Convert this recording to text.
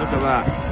Look at that.